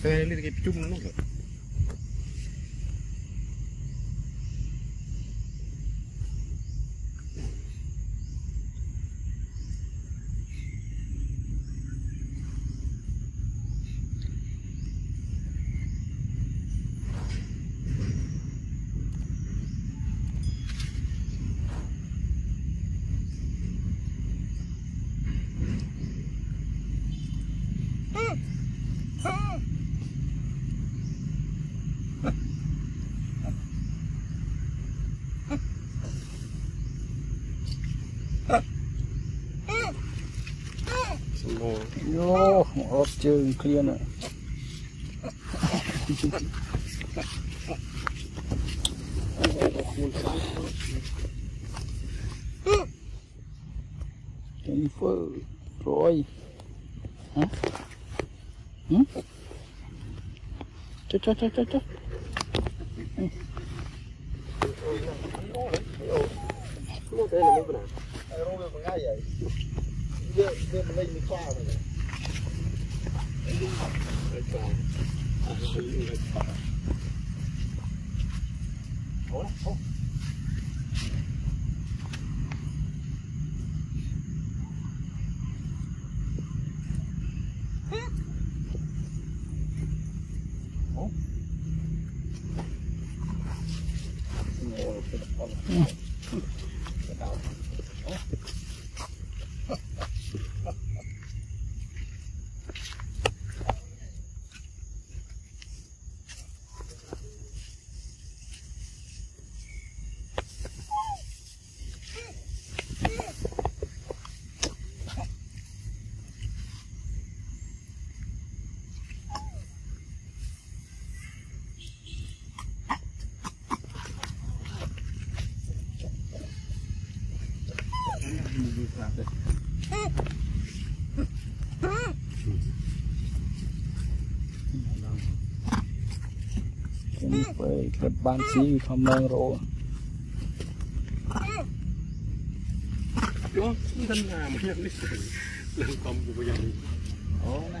Saya lihat kayak picung nu. off still and clear now. Jennifer, Roy, huh? Hmm? Cho cho cho cho cho. Yeah. អើយគ្រិបបានស៊ីខំមើងរោយោមិនដឹងណាមកយ៉ាងនេះឡើងកំទៅយ៉ាងនេះអូណា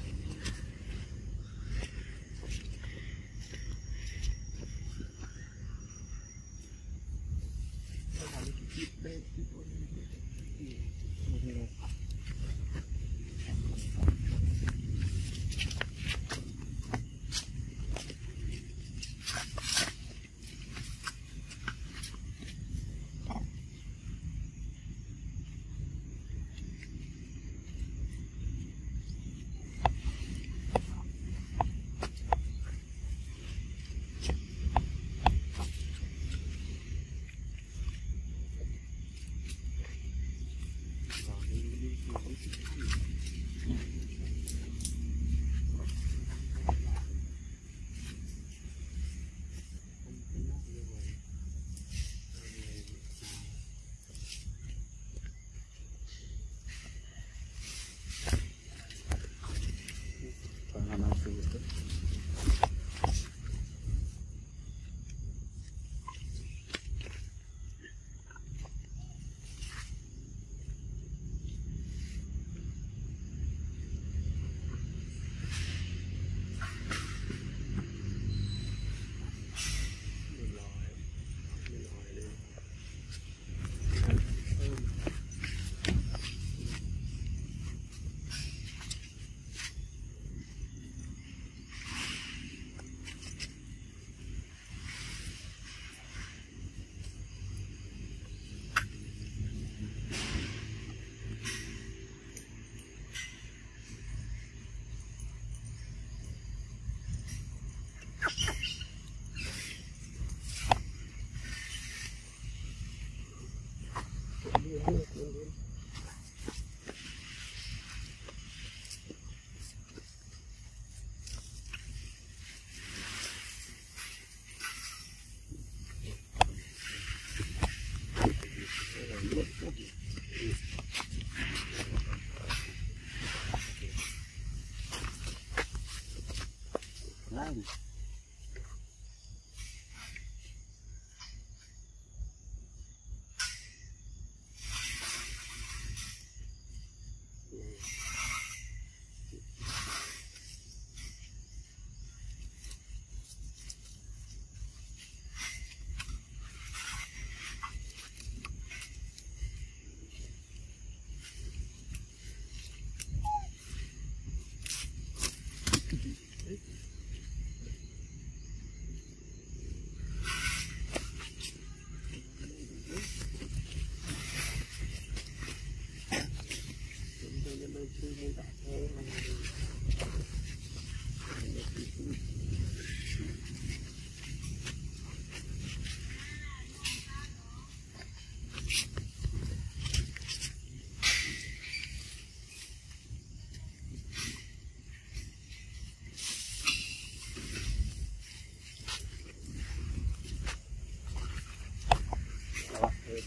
Ayan.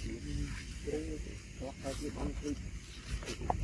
Thank you.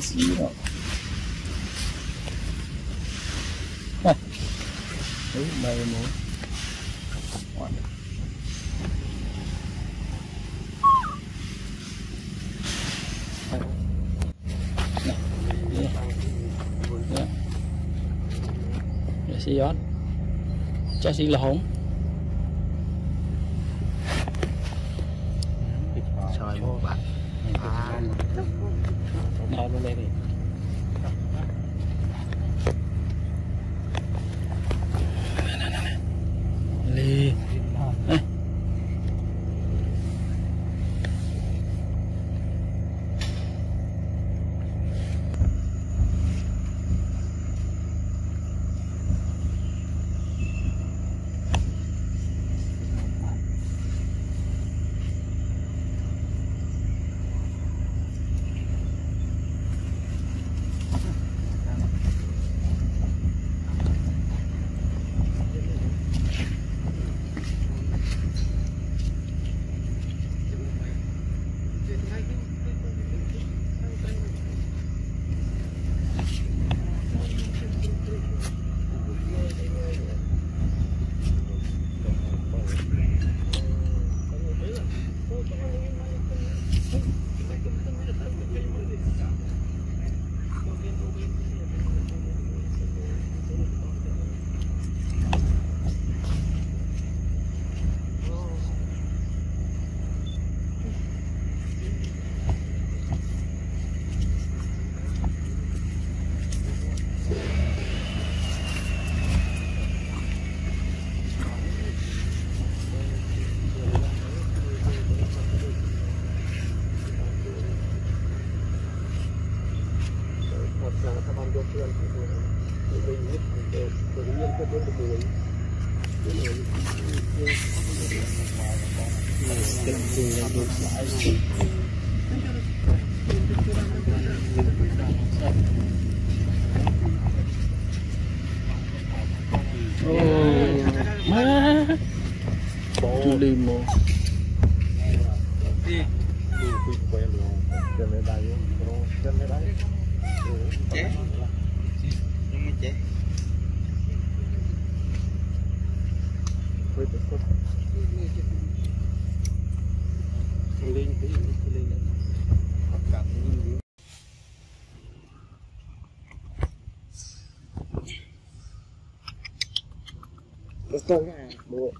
Sí, no. Đấy, đây là muốn. Ngoan. Dạ. Dạ, xí giót. Là hổng. Maybe. Tự nhiên có đến được người Oh, ma. Tu limo. đi đi quy quen rồi chân lên đây chân lên đây chế nhưng mà chế quy tự quy lên tí lên tất cả những gì Let's go now, boy.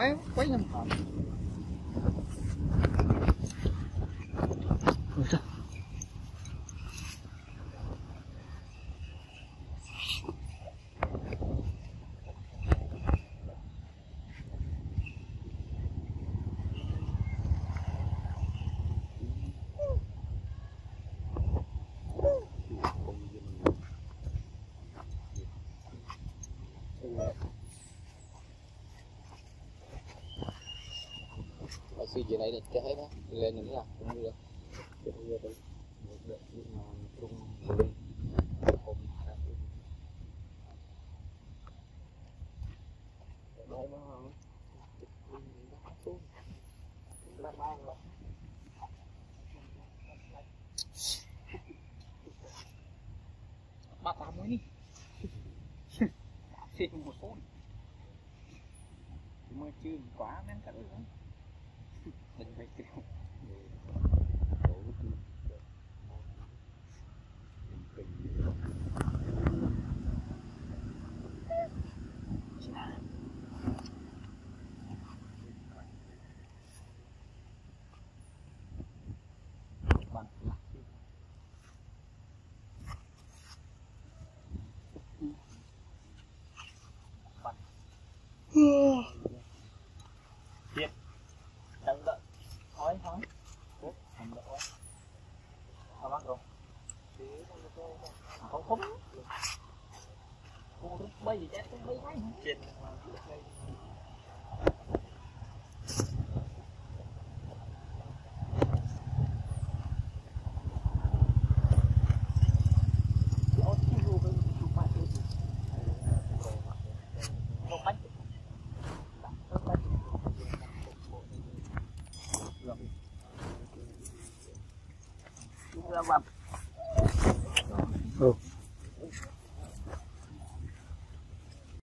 哎，欢迎你。Ở phía dưới này là chế đó lên những là cũng được. Ba tám mới đi. Thì một số mới chưa quá men cả rồi mình Chết rồi!